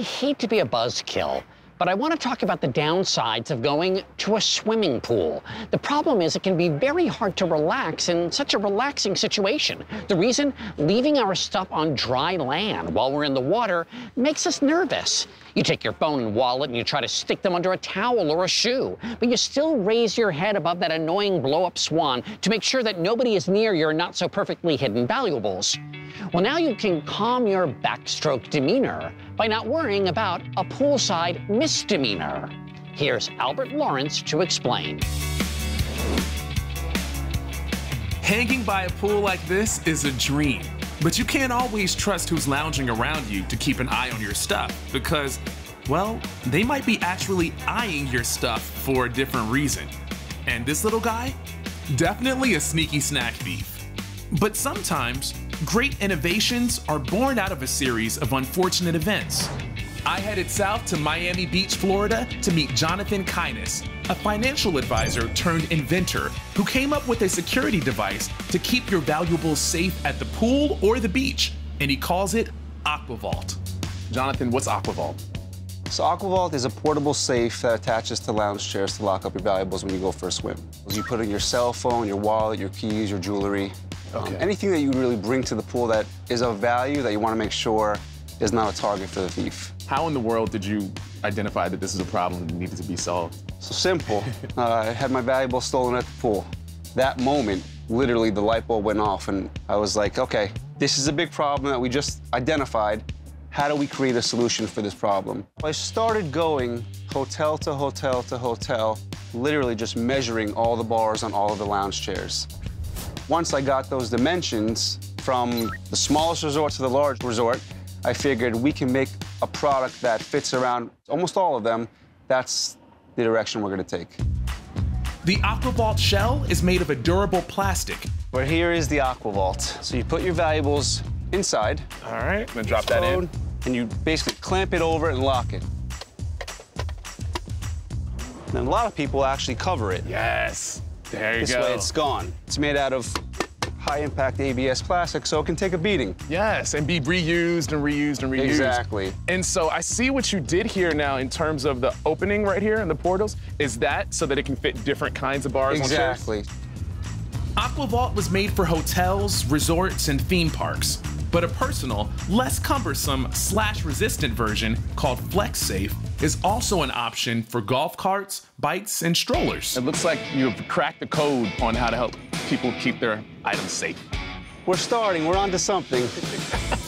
I hate to be a buzzkill, but I want to talk about the downsides of going to a swimming pool. The problem is it can be very hard to relax in such a relaxing situation. The reason leaving our stuff on dry land while we're in the water makes us nervous. You take your phone and wallet and you try to stick them under a towel or a shoe, but you still raise your head above that annoying blow up swan to make sure that nobody is near your not so perfectly hidden valuables. Well, now you can calm your backstroke demeanor by not worrying about a poolside misdemeanor. Here's Albert Lawrence to explain. Hanging by a pool like this is a dream, but you can't always trust who's lounging around you to keep an eye on your stuff because, well, they might be actually eyeing your stuff for a different reason. And this little guy? Definitely a sneaky snack thief. But sometimes Great innovations are born out of a series of unfortunate events. I headed south to Miami Beach, Florida to meet Jonathan Kinas, a financial advisor turned inventor who came up with a security device to keep your valuables safe at the pool or the beach, and he calls it AquaVault. Jonathan, what's AquaVault? So AquaVault is a portable safe that attaches to lounge chairs to lock up your valuables when you go for a swim. You put in your cell phone, your wallet, your keys, your jewelry, okay. Um, anything that you really bring to the pool that is of value that you want to make sure is not a target for the thief. How in the world did you identify that this is a problem that needed to be solved? So simple. uh, I had my valuables stolen at the pool. That moment, literally the light bulb went off and I was like, okay, this is a big problem that we just identified. How do we create a solution for this problem? I started going hotel to hotel to hotel, literally just measuring all the bars on all of the lounge chairs. Once I got those dimensions from the smallest resort to the large resort, I figured we can make a product that fits around almost all of them. That's the direction we're going to take. The AquaVault shell is made of a durable plastic. But here is the AquaVault. So you put your valuables inside. All right, I'm gonna drop that in. And you basically clamp it over and lock it. And a lot of people actually cover it. Yes. There you this go. This way it's gone. It's made out of high-impact ABS plastic, so it can take a beating. Yes, and be reused and reused and reused. Exactly. And so I see what you did here now in terms of the opening right here and the portals. Is that so that it can fit different kinds of bars on ship. exactly. AquaVault was made for hotels, resorts, and theme parks but a personal, less cumbersome slash resistant version called FlexSafe is also an option for golf carts, bikes, and strollers. It looks like you've cracked the code on how to help people keep their items safe. We're starting, we're onto something.